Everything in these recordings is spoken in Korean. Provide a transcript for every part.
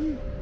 嗯。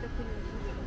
Thank you.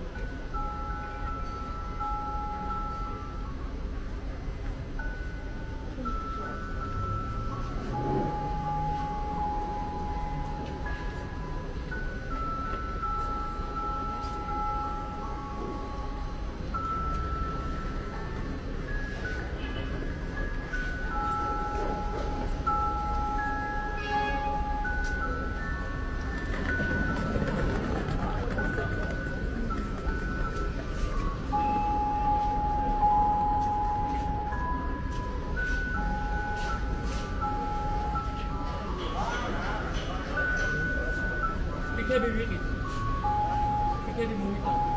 PK đi mua cái tàu Charlie,